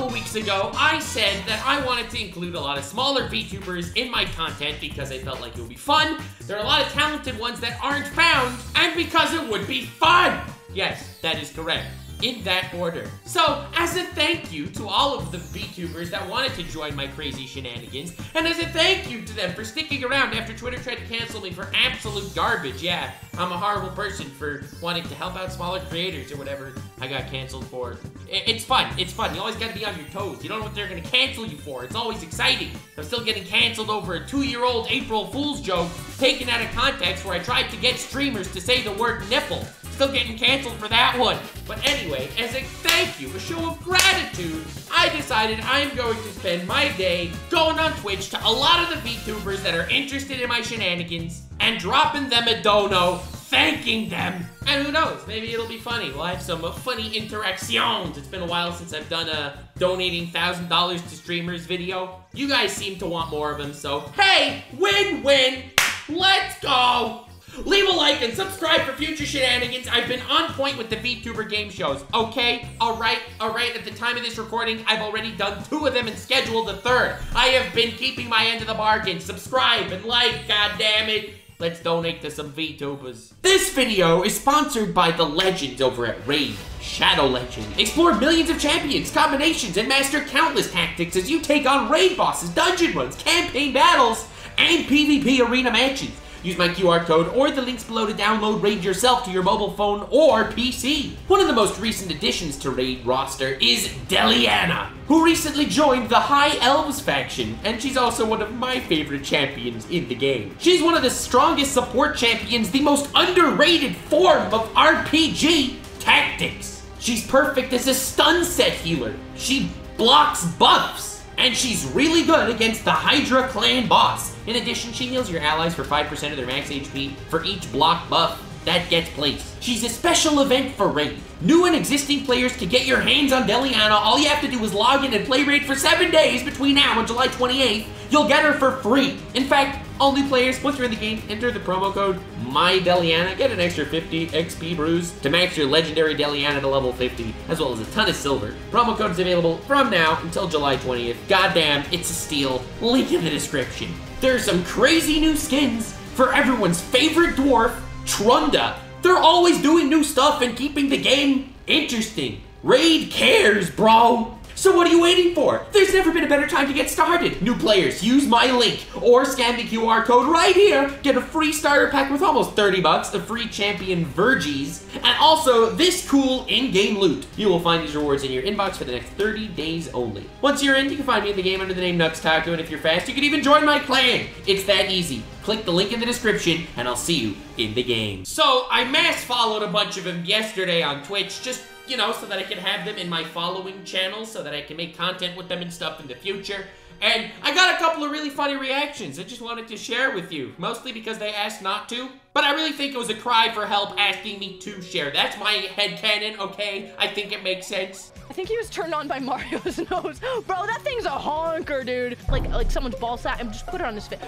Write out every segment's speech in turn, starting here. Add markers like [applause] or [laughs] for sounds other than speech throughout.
couple weeks ago, I said that I wanted to include a lot of smaller VTubers in my content because I felt like it would be fun. There are a lot of talented ones that aren't found, and because it would be fun. Yes, that is correct in that order. So, as a thank you to all of the VTubers that wanted to join my crazy shenanigans, and as a thank you to them for sticking around after Twitter tried to cancel me for absolute garbage, yeah, I'm a horrible person for wanting to help out smaller creators or whatever I got canceled for. It's fun, it's fun, you always gotta be on your toes. You don't know what they're gonna cancel you for, it's always exciting. I'm still getting canceled over a two-year-old April Fool's joke taken out of context where I tried to get streamers to say the word nipple still getting canceled for that one. But anyway, as a thank you, a show of gratitude, I decided I'm going to spend my day going on Twitch to a lot of the VTubers that are interested in my shenanigans and dropping them a dono, thanking them. And who knows, maybe it'll be funny. We'll have some uh, funny interactions. It's been a while since I've done a donating $1,000 to streamers video. You guys seem to want more of them, so hey, win-win, let's go. Leave a like and subscribe for future shenanigans. I've been on point with the VTuber game shows. Okay, all right, all right. At the time of this recording, I've already done two of them and scheduled the third. I have been keeping my end of the bargain. Subscribe and like, god damn it. Let's donate to some VTubers. This video is sponsored by the legend over at Raid. Shadow Legend. Explore millions of champions, combinations, and master countless tactics as you take on raid bosses, dungeon runs, campaign battles, and PvP arena matches. Use my QR code or the links below to download Raid yourself to your mobile phone or PC. One of the most recent additions to Raid roster is Deliana, who recently joined the High Elves faction, and she's also one of my favorite champions in the game. She's one of the strongest support champions, the most underrated form of RPG tactics. She's perfect as a stun set healer. She blocks buffs and she's really good against the Hydra clan boss. In addition, she heals your allies for 5% of their max HP for each block buff that gets placed. She's a special event for Raid. New and existing players can get your hands on Deliana. All you have to do is log in and play Raid for 7 days between now and July 28th. You'll get her for free. In fact, new players, once you're in the game, enter the promo code MyDeliana, get an extra 50 XP brews to max your legendary Deliana to level 50, as well as a ton of silver. Promo code is available from now until July 20th. Goddamn, it's a steal. Link in the description. There's some crazy new skins for everyone's favorite dwarf, Trunda. They're always doing new stuff and keeping the game interesting. Raid cares, bro. So what are you waiting for? There's never been a better time to get started. New players, use my link or scan the QR code right here. Get a free starter pack with almost 30 bucks, the free champion Vergis, and also this cool in-game loot. You will find these rewards in your inbox for the next 30 days only. Once you're in, you can find me in the game under the name Nux Taku, and if you're fast, you can even join my clan. It's that easy. Click the link in the description, and I'll see you in the game. So, I mass followed a bunch of them yesterday on Twitch, just you know, so that I can have them in my following channel, so that I can make content with them and stuff in the future. And I got a couple of really funny reactions I just wanted to share with you, mostly because they asked not to. But I really think it was a cry for help asking me to share. That's my head headcanon, okay? I think it makes sense. I think he was turned on by Mario's [laughs] nose. Bro, that thing's a honker, dude. Like like someone's ball sack and just put it on his face.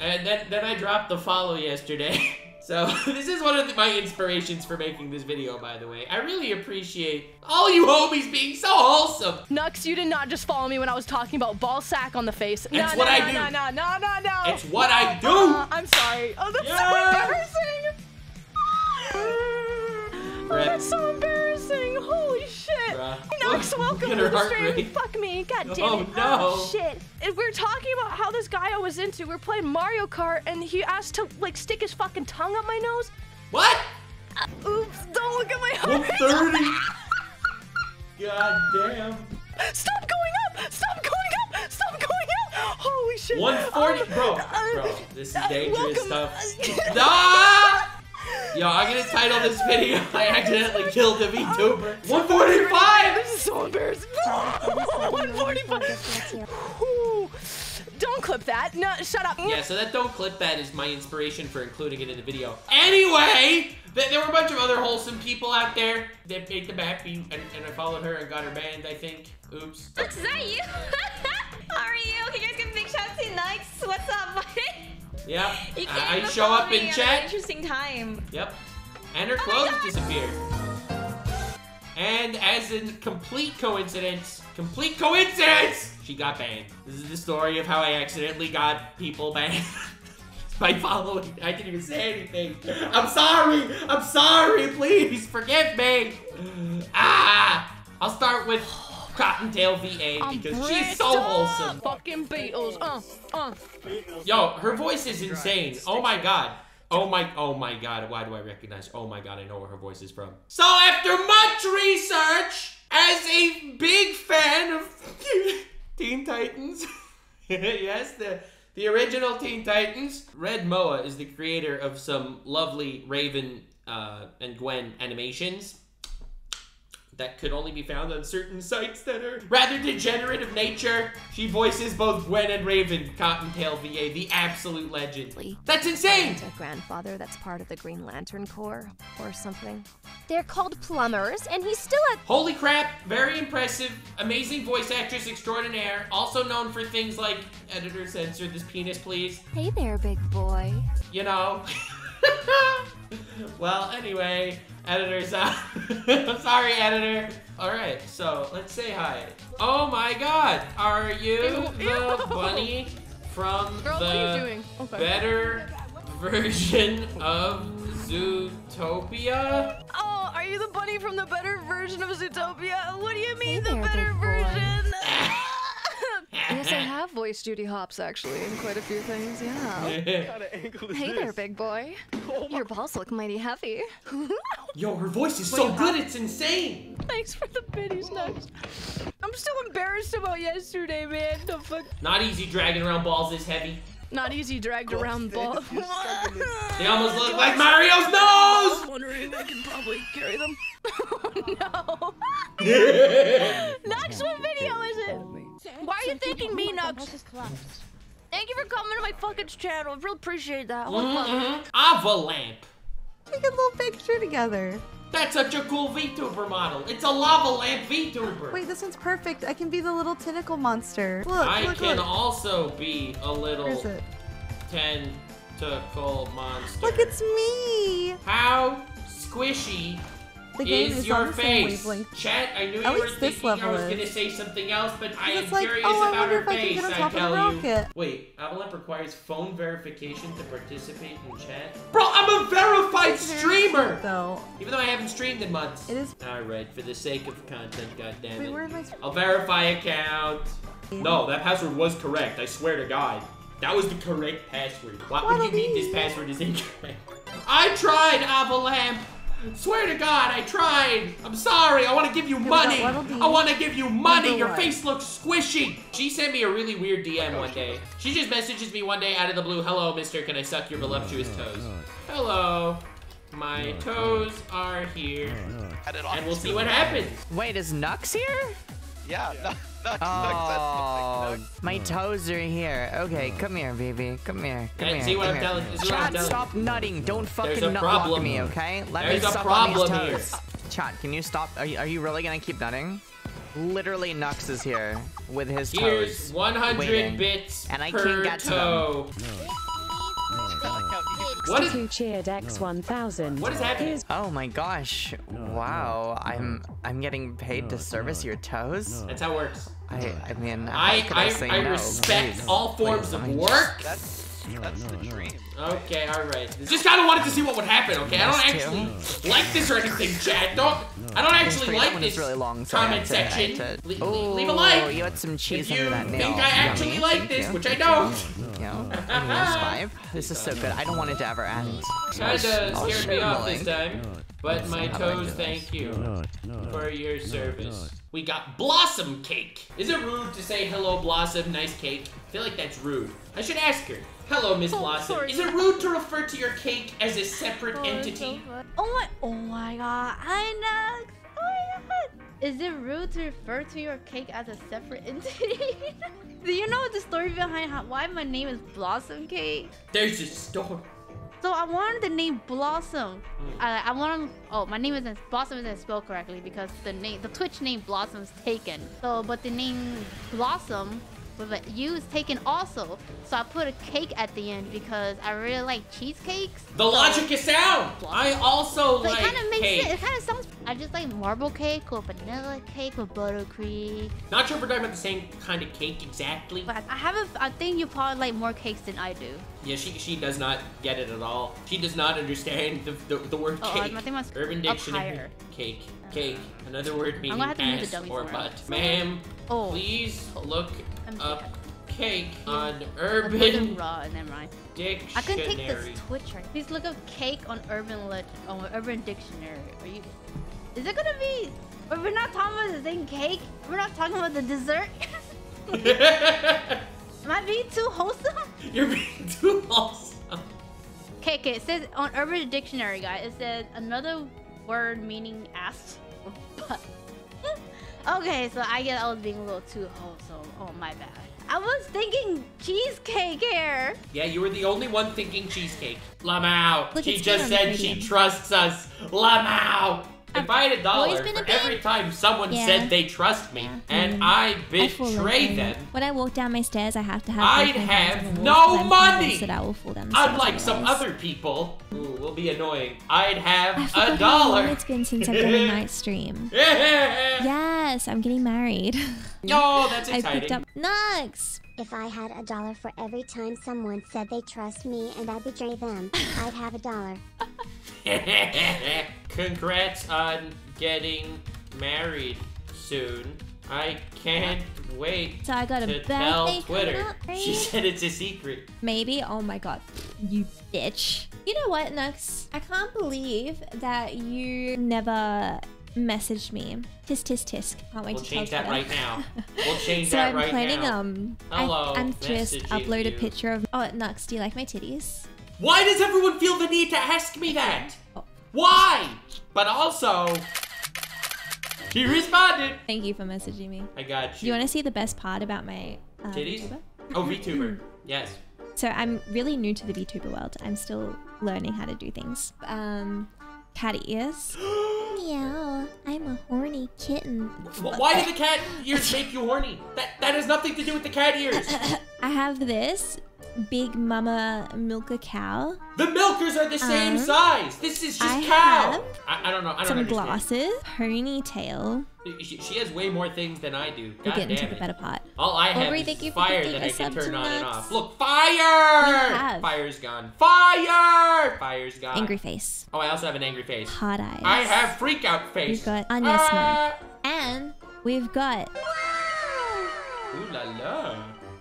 And then, then I dropped the follow yesterday. [laughs] So, [laughs] this is one of the, my inspirations for making this video, by the way. I really appreciate all you homies being so wholesome. Nux, you did not just follow me when I was talking about ball sack on the face. That's no, what no, I do. No, no, no, no, no. It's what I do. Uh, I'm sorry. Oh, that's yeah. so embarrassing. [laughs] Oh, that's so embarrassing. Holy shit. Bruh. [laughs] Welcome to the stream. Rate. Fuck me. God damn oh, it. No. Oh, shit. We we're talking about how this guy I was into, we are playing Mario Kart, and he asked to, like, stick his fucking tongue up my nose. What? Uh, oops, don't look at my heart. 130. [laughs] God damn. Stop going up! Stop going up! Stop going up! Holy shit. 140. Um, bro, bro, this is uh, dangerous stuff. [laughs] nah! Yo, I'm gonna title this video [laughs] I accidentally killed a VTuber. [laughs] 145! This is so embarrassing. [laughs] 145. Don't clip that. No, shut up. Yeah, so that don't clip that is my inspiration for including it in the video. Anyway, there were a bunch of other wholesome people out there that made the happy, and, and I followed her and got her banned, I think. Oops. Is that you? How are you? Can you guys give Yep. I show up in chat. interesting time. Yep. And her oh clothes disappeared. And as in complete coincidence, complete coincidence, she got banned. This is the story of how I accidentally got people banned. [laughs] By following, I didn't even say anything. I'm sorry. I'm sorry. Please forgive me. Ah, I'll start with Cottontail VA I'm because she's so wholesome. Fucking Beatles. Uh, uh. Yo, her voice is insane. Oh my god. Oh my, oh my god, why do I recognize? Oh my god, I know where her voice is from. So after much research, as a big fan of [laughs] Teen Titans, [laughs] yes, the the original Teen Titans, Red Moa is the creator of some lovely Raven uh, and Gwen animations that could only be found on certain sites that are rather degenerate of nature. She voices both Gwen and Raven, Cottontail VA, the absolute legend. That's insane! a grandfather that's part of the Green Lantern Corps or something. They're called plumbers, and he's still at. Holy crap, very impressive, amazing voice actress extraordinaire, also known for things like editor censor this penis please, Hey there, big boy. you know. [laughs] well, anyway, editor's out. I'm [laughs] sorry, editor. Alright, so let's say hi. Oh my god, are you Ew, the ew. bunny from Girl, the what are you doing? Okay. better version of Zootopia? Oh, are you the bunny from the better version of Zootopia? What do you mean, Hey the better version? [laughs] Have voiced Judy Hopps actually in quite a few things, yeah. Hey there, big boy. Oh Your balls look mighty heavy. [laughs] Yo, her voice is so good, it's insane! Thanks for the biddies, Nux. I'm still embarrassed about yesterday, man. The fuck? Not easy dragging around balls this heavy. Not easy dragged around balls. [laughs] They almost look like Mario's nose! I'm wondering I can probably carry them. [laughs] oh, no. Thanking me, Nux? Thank you for coming to my fucking channel. I really appreciate that. What the fuck? Mm-hmm. Avalamp. Take a little picture together. That's such a cool VTuber model. It's a lava lamp VTuber. Wait, this one's perfect. I can be the little tentacle monster. Look, I look, can look. also be a little Where is it? tentacle monster. Look, it's me. How squishy The game is, is your on the same face? wavelength. Chat, I knew At you were this thinking I was gonna say something else, but I am It's like, curious oh, I about wonder her if I face. get on I top of the tell you. rocket. Wait, Avalamp requires phone verification to participate in chat. Bro, I'm a verified It's streamer. cute, Though. Even though I haven't streamed in months. It is- Alright, for the sake of content, goddammit. Wait, where am I? I'll verify account. No, that password was correct. I swear to God. That was the correct password. Why What would you mean this password is incorrect? I tried, Avalamp. Swear to God, I tried. I'm sorry. I want to give you money. got Waddle Dee. I want to give you money. Your face looks squishy. She sent me a really weird DM one day. She just messages me one day out of the blue. Hello, mister. Can I suck your voluptuous toes? Hello. My toes are here. And we'll see what happens. Wait, is Nux here? Yeah, no, no, Oh, my [laughs] toes are here. Okay, come here, baby. Come here. Come And here. see what I'm telling- this is Chat, stop nutting. Don't fucking nut problem. block me, okay? Let There's me a suck on these problem here. toes. Chat, can you stop? Are you, are you really gonna keep nutting? Literally, Nux is here with his Here's toes. 100 waiting. bits And I per can't get to them. toe. What is Who cheered X1000? what is happening? Oh my gosh! Wow, I'm I'm getting paid to service your toes. That's how it works. I I mean, I how could I, I, say I no? respect Please, all forms please, of let me work. That's that's the dream. Okay, all right. Just kind of wanted to see what would happen. Okay, I don't Yes, actually like this or anything, Chad. Don't. I don't actually like one this is really long, so I comment had to- I had section. to- Le- le- Ooh, leave a oh, like. You had some cheese if you under that nail. think I actually Yummy. like this, which I don't. Thank you. Give [laughs] me this is so good. I don't want it to ever end. Kinda Oh, scared me off this shit. time. But my How do I toes thank you for your service. We got Blossom Cake. Is it rude to say hello, Blossom, nice cake? I feel like that's rude. I should ask her. Hello, Miss Oh, Blossom. sorry. Is it rude to refer to your cake as a separate Oh, it's so entity? Oh my, oh my god, hi Nux! Oh my god! Is it rude to refer to your cake as a separate [laughs] entity? Do you know the story behind how, why my name is Blossom Cake? There's a story. So I wanted the name Blossom. Hmm. Uh, I, I want oh my name isn't Blossom isn't spelled correctly because the name the Twitch name Blossom's taken. So but the name Blossom with a U is taken also. So I put a cake at the end because I really like cheesecakes. The logic is sound. I also So it like kind of makes cake. sense. It kind of sounds I just like marble cake or vanilla cake with buttercream. Not sure if we're talking about the same kind of cake exactly. But I have a, I think you probably like more cakes than I do. Yeah, she she does not get it at all. She does not understand the, the, the word Oh, cake. I think it's Urban Dictionary. Cake. Cake. Another word meaning gonna have to move the ass or butt. Ma'am, Oh. please look I'm up cake on Urban Raw, never mind. Dictionary. I couldn't take this Twitch right. Please look up cake on Urban Lit on Urban Dictionary. Are you? Is it gonna be? We're not talking about the same cake. We're not talking about the dessert. [laughs] Am I being too wholesome? You're being too awesome. Okay, okay. It says on Urban Dictionary, guys. It says another word meaning ass or butt. [laughs] okay, so I get I was being a little too wholesome. Oh my bad. I was thinking cheesecake here. Yeah, you were the only one thinking cheesecake. Lamau. Look, she just said she trusts us. Lamau. If I had a always dollar been a for every time someone Yeah. said they trust me and Mm. I I betray over. them, When I walk down my stairs, I have to have. I'd both my hands have on the wall no 'cause I'm money. That I will fall down the unlike some otherwise. other people who will be annoying, I'd have I forgot a how dollar. long it's been since I've done a [laughs] night stream. [laughs] yes, I'm getting married. [laughs] Oh, that's exciting. I picked up Nux. If I had a dollar for every time someone said they trust me and I betray them, I'd have a dollar. Congrats on getting married soon. I can't wait So I got a to tell Twitter. up, She said it's a secret. Maybe. Oh my god. You bitch. You know what, Nux? I can't believe that you never messaged me. Tisk tisk tisk. Can't wait We'll to change that right now. We'll [laughs] change so that I'm right planning now. um Hello, I, I'm just upload a picture of Oh Nux, do you like my titties? Why does everyone feel the need to ask me that? Oh. Why? But also, she responded. Thank you for messaging me. I got you. Do you. you want to see the best part about my uh, Titties? VTuber? Oh, VTuber. [laughs] Yes. So I'm really new to the VTuber world. I'm still learning how to do things. Um, cat ears. [gasps] Meow. I'm a horny kitten. Why did the cat ears make you horny? That that has nothing to do with the cat ears. [laughs] I have this big mama milker cow. The milkers are the same Um, size. This is just I cow. I, I don't know. I don't Some understand. glasses, ponytail. She, she has way more things than I do. God get into damn the better part. All I have Aubrey, is thank you fire that I can turn on and off. Look, fire! Fire's gone. Fire! Fire's gone. Angry face. Oh, I also have an angry face. Hard eyes. I have freak out face. We've got Anya Ah! Smoke. And we've got Ooh la la.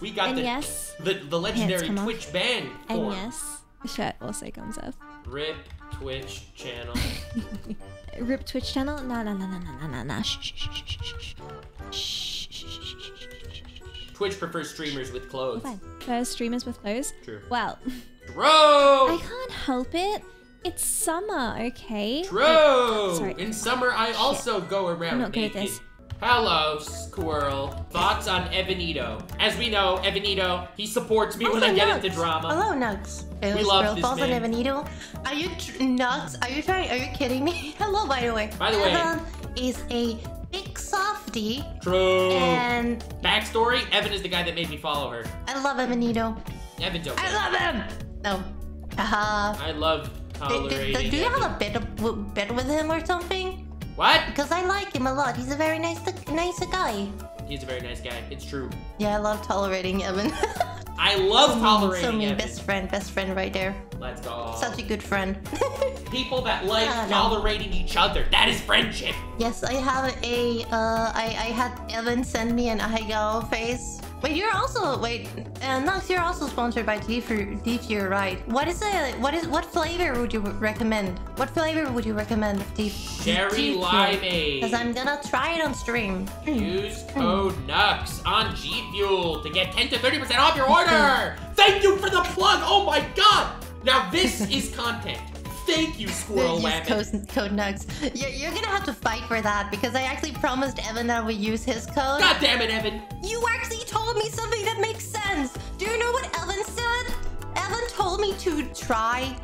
We got And the, yes, the the legendary come off. Twitch band and yes, the shirt also comes up. Rip Twitch channel. [laughs] Rip Twitch channel? No, no, no, no, no, no, no, no. Shh, shh, shh, shh, shh, shh. Shh, shh, shh. Twitch prefers streamers with clothes. Fine. First streamers with clothes? True. Well, True. I can't help it. It's summer, okay? True. Wait, sorry. In summer, I also go around I'm not good at naked. this. Hello, squirrel. Thoughts on Evanito? As we know, Evanito, he supports me when I get into drama. Hello, Nugs. It We love this Falls on. Evanito. Are you tr- Nugs? Are you trying? Are you kidding me? [laughs] Hello, by the way. By the way- is a big softie, True. and Backstory: Evan is the guy that made me follow her. I love Evanito. Evan's okay. I love him. No. Uh huh. I love do, tolerating. do, do you have a bit of, bit with him or something? What? Because I like him a lot. He's a very nice, nice guy. He's a very nice guy. It's true. Yeah, I love tolerating Evan. [laughs] I love so tolerating mean, Evan. best friend, best friend right there. Let's go. Such a good friend. [laughs] People that like Yeah, no. tolerating each other. That is friendship. Yes, I have a. Uh, I I had Evan send me an Ahegao face. Wait, you're also wait. Uh, Nux, you're also sponsored by Defur, Defur, right? What is it? What is what flavor would you recommend? What flavor would you recommend? Def, Cherry limeade. Because I'm gonna try it on stream. Use code NUX on G Fuel to get 10 to 30% off your order. Thank you for the plug. Oh my god. Now this [laughs] is content. Thank you, Squirrel Use code, code Nux. You're, you're gonna have to fight for that because I actually promised Evan that I would use his code. God damn it, Evan. You actually told me something that makes sense. Do you know what Evan said? Evan told me to try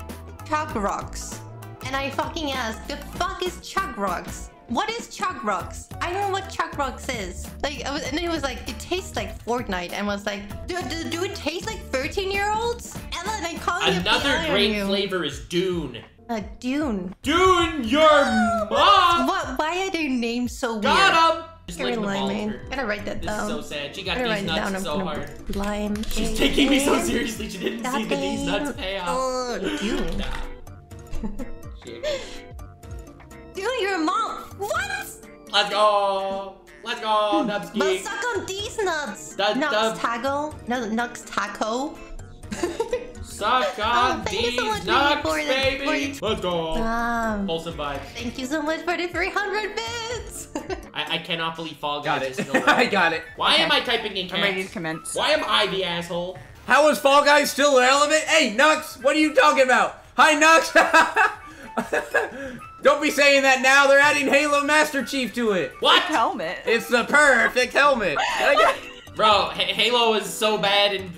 Chug Rugs. And I fucking asked, the fuck is Chug Rugs? What is Chug Rugs? I don't know what Chug Rugs is. Like, I was, and then he was like, it tastes like Fortnite, and was like, do, do, do it taste like 13 year olds? Evan, I call you Another great you. flavor is Dune. Uh, Dune. Dune, your mom! What? Why are their names so weird? Got him! Just You're the ball eh? lying. her. Gotta write that This is down. so sad. She got these nuts down. So hard. Lime. She's taking me so seriously. She didn't see the these nuts pay off. Oh, Dune. She- Dune, your mom. What? Let's go! Let's go, But Nubsky! suck on these nuts. Dub- Nux dub. taco. No, Nux taco. [laughs] Suck on Oh, these so nuts, for the- for baby! the- Let's go! Um, Wholesome vibes. Thank you so much for the 300 bits. I, I cannot believe Fall Got Guys it. is still [laughs] I got it. Why Okay. am I typing in I'm ready to commence. Why am I the asshole? How is Fall Guys still relevant? Hey, Nux, what are you talking about? Hi, Nux. [laughs] Don't be saying that now. They're adding Halo Master Chief to it. What? helmet. It's the perfect helmet. [laughs] Bro, H- Halo is so bad in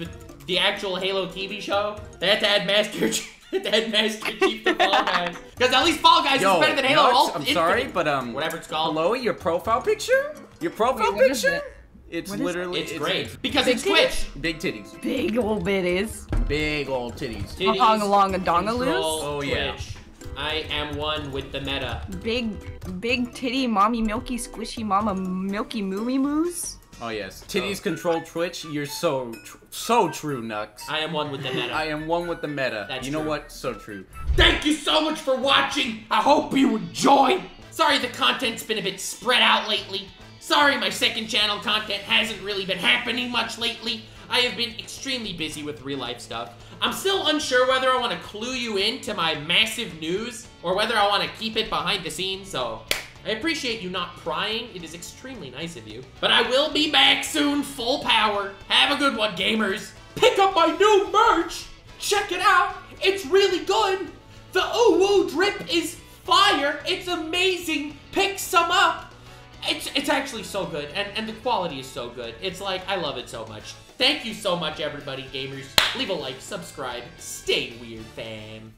the- the actual Halo TV show. They had to add Master Chief, [laughs] they had Master Chief to Fall [laughs] Guys. Because at least Fall Guys Yo, is better than Halo Nux, Ult- I'm Infinite. sorry, but um, Whatever it's called. hello, your profile picture? Your profile Wait, picture? it? It's What is it? literally It's great. Because Big it's Twitch. Big titties. Big old bitties. Big old titties. Titties Hung along a dongaloos. control Oh, yeah. Twitch. I am one with the meta. Big, big titty, mommy, milky, squishy, mama, milky, mooey moos. Oh yes, titties control Twitch. You're so tr- so true, Nux. I am one with the meta. I am one with the meta. That's you know true. what? So true. Thank you so much for watching. I hope you enjoy. Sorry the content's been a bit spread out lately. Sorry my second channel content hasn't really been happening much lately. I have been extremely busy with real life stuff. I'm still unsure whether I want to clue you in to my massive news or whether I want to keep it behind the scenes, so I appreciate you not prying. It is extremely nice of you. But I will be back soon, full power. Have a good one, gamers. Pick up my new merch. Check it out. It's really good. The Uwu drip is fire. It's amazing. Pick some up. It's, it's actually so good, and, and the quality is so good. It's like, I love it so much. Thank you so much, everybody, gamers. Leave a like, subscribe, stay weird, fam.